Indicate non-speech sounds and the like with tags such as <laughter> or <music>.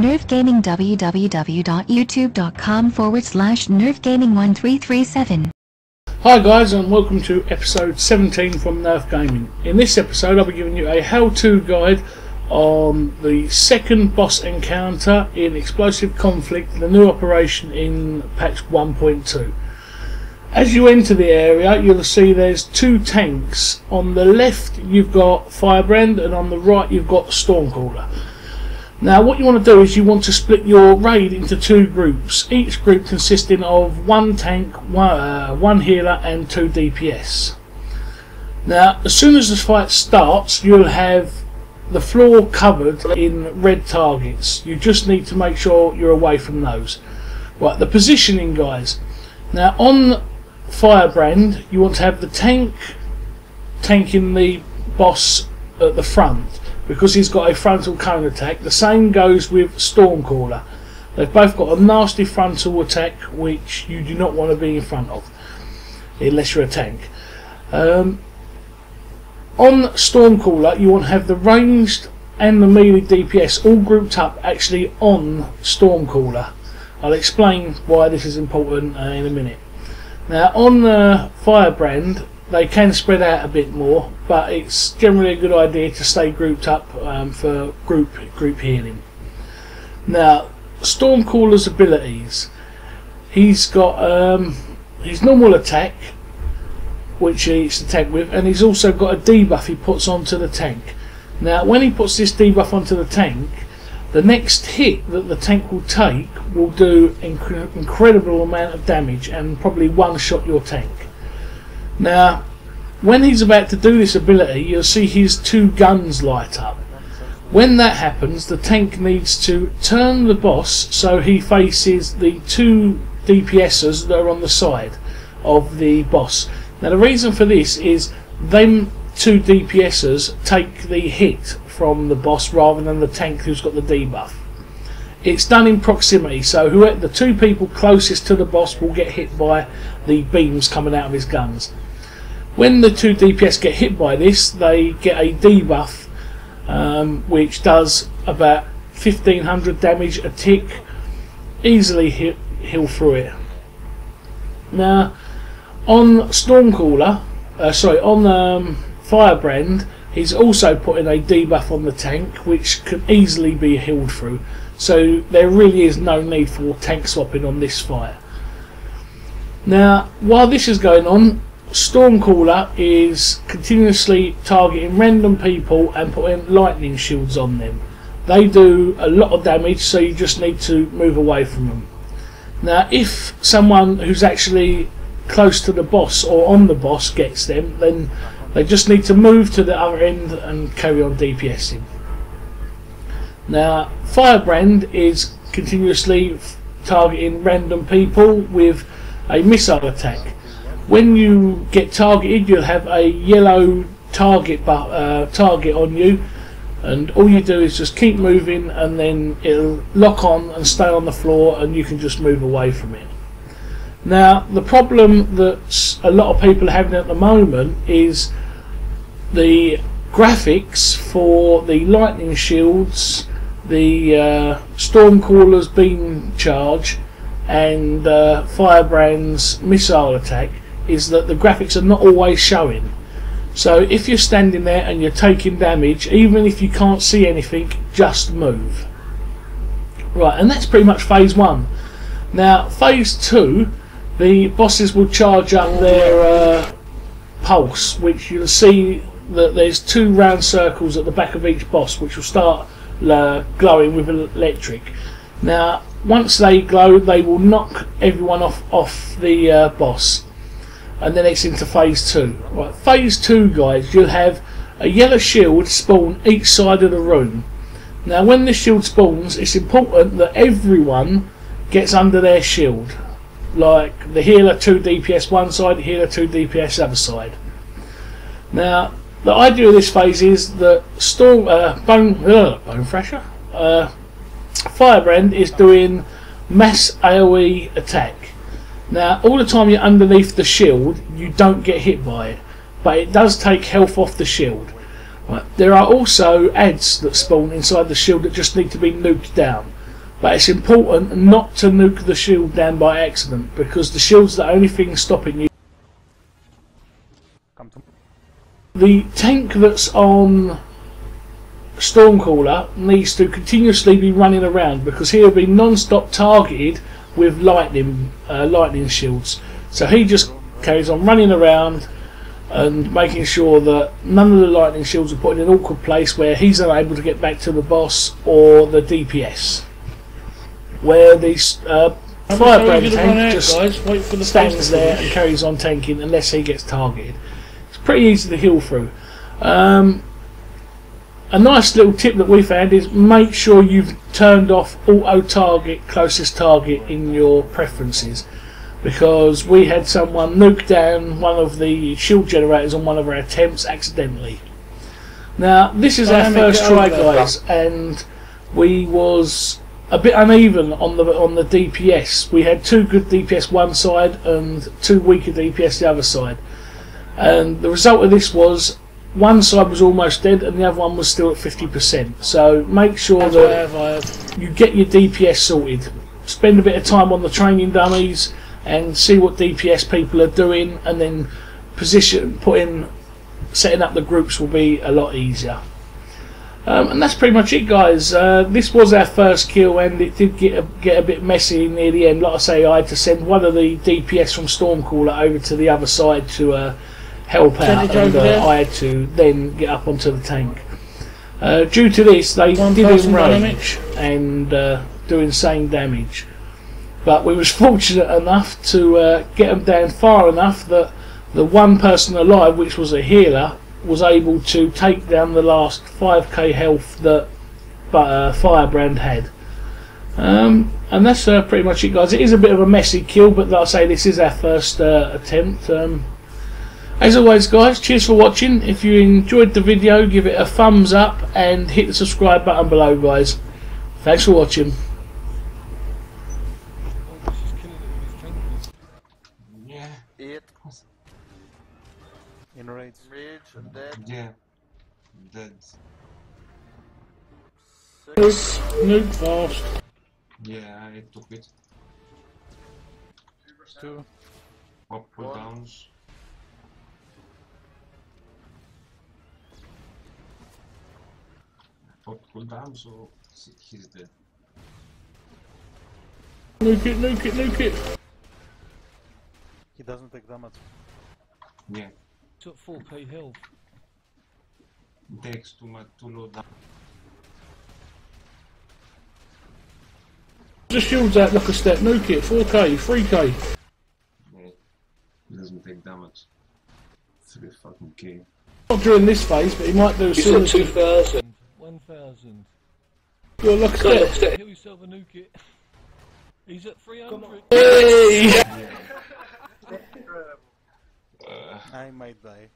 Nerve Gaming www.youtube.com forward slash Nerve Gaming 1337. Hi guys and welcome to episode 17 from Nerf Gaming. In this episode I'll be giving you a how-to guide on the second boss encounter in Explosive Conflict, the new operation in patch 1.2. As you enter the area you'll see there's two tanks. On the left you've got Firebrand and on the right you've got Stormcaller. Now what you want to do is you want to split your raid into two groups, each group consisting of one tank, one, uh, one healer and two DPS. Now as soon as the fight starts you'll have the floor covered in red targets. You just need to make sure you're away from those. Right, the positioning guys. Now on Firebrand you want to have the tank tanking the boss at the front because he's got a frontal cone attack. The same goes with Stormcaller. They've both got a nasty frontal attack which you do not want to be in front of unless you're a tank. Um, on Stormcaller you want to have the ranged and the melee DPS all grouped up actually on Stormcaller. I'll explain why this is important uh, in a minute. Now on the Firebrand they can spread out a bit more, but it's generally a good idea to stay grouped up um, for group group healing. Now, Stormcaller's abilities. He's got um, his normal attack, which he's attack with, and he's also got a debuff he puts onto the tank. Now, when he puts this debuff onto the tank, the next hit that the tank will take will do inc incredible amount of damage and probably one shot your tank. Now, when he's about to do this ability, you'll see his two guns light up. When that happens, the tank needs to turn the boss so he faces the two DPSers that are on the side of the boss. Now, the reason for this is them two DPSers take the hit from the boss rather than the tank who's got the debuff. It's done in proximity, so the two people closest to the boss will get hit by the beams coming out of his guns. When the two DPS get hit by this, they get a debuff, um, which does about 1500 damage a tick. Easily hit, heal through it. Now, on Stormcaller, uh, sorry, on um, Firebrand, he's also putting a debuff on the tank, which can easily be healed through. So there really is no need for tank swapping on this fight. Now, while this is going on, Stormcaller is continuously targeting random people and putting lightning shields on them. They do a lot of damage, so you just need to move away from them. Now, if someone who's actually close to the boss or on the boss gets them, then they just need to move to the other end and carry on DPSing. Now, Firebrand is continuously targeting random people with a missile attack when you get targeted you'll have a yellow target but, uh, target on you and all you do is just keep moving and then it'll lock on and stay on the floor and you can just move away from it. Now the problem that a lot of people are having at the moment is the graphics for the lightning shields, the uh, Stormcaller's beam charge and uh, Firebrand's missile attack is that the graphics are not always showing. So if you're standing there and you're taking damage, even if you can't see anything, just move. Right, and that's pretty much phase one. Now, phase two, the bosses will charge up their uh, pulse, which you'll see that there's two round circles at the back of each boss, which will start uh, glowing with electric. Now, once they glow, they will knock everyone off off the uh, boss and then it's into phase two. Right, phase two, guys, you'll have a yellow shield spawn each side of the room. Now, when the shield spawns, it's important that everyone gets under their shield. Like the healer 2 DPS one side, the healer 2 DPS other side. Now, the idea of this phase is that Storm, uh, Bone, uh, Bone Thrasher, uh, Firebrand is doing mass AoE attack. Now, all the time you're underneath the shield, you don't get hit by it, but it does take health off the shield. Right. There are also ads that spawn inside the shield that just need to be nuked down. But it's important not to nuke the shield down by accident because the shield's the only thing stopping you. The tank that's on Stormcaller needs to continuously be running around because he'll be non-stop targeted with lightning uh, lightning shields. So he just carries on running around and making sure that none of the lightning shields are put in an awkward place where he's unable to get back to the boss or the DPS. Where the uh, firebrand tank just guys. Wait for the stands there and carries on tanking unless he gets targeted. It's pretty easy to heal through. Um, a nice little tip that we found is make sure you've turned off auto target closest target in your preferences because we had someone nuke down one of the shield generators on one of our attempts accidentally. Now this is our first try guys and we was a bit uneven on the on the DPS. We had two good DPS one side and two weaker DPS the other side. And the result of this was one side was almost dead and the other one was still at 50%. So make sure that you get your DPS sorted. Spend a bit of time on the training dummies and see what DPS people are doing, and then position, putting, setting up the groups will be a lot easier. Um, and that's pretty much it, guys. Uh, this was our first kill, and it did get a, get a bit messy near the end. Like I say, I had to send one of the DPS from Stormcaller over to the other side to uh, help out, and uh. I had to then get up onto the tank. Uh, due to this, they did in dynamic? range and uh, do insane damage. But we was <laughs> fortunate enough to uh, get them down far enough that the one person alive, which was a healer, was able to take down the last 5k health that uh, Firebrand had. Um, and that's uh, pretty much it, guys. It is a bit of a messy kill, but like I say, this is our first uh, attempt. Um, as always, guys, cheers for watching. If you enjoyed the video, give it a thumbs up and hit the subscribe button below, guys. Thanks for watching. Yeah, It, in raids. Rage, Dead, yeah. Dead. Six, Nuke fast. Yeah, I took it. Two. Pop cooldowns. Pop cooldown, so he's dead. Nuke it, nuke it, nuke it. He doesn't take damage. Yeah, It's at 4k health. takes too much too low down. The shield's out, look a step, nuke it, 4k, 3k. Yeah, he doesn't take damage. Three fucking K. Not during this phase, but he might do as soon as you 2,000. 1,000. got look a step. Kill yourself and nuke it. He's at 300. Hey! Uh, I might die.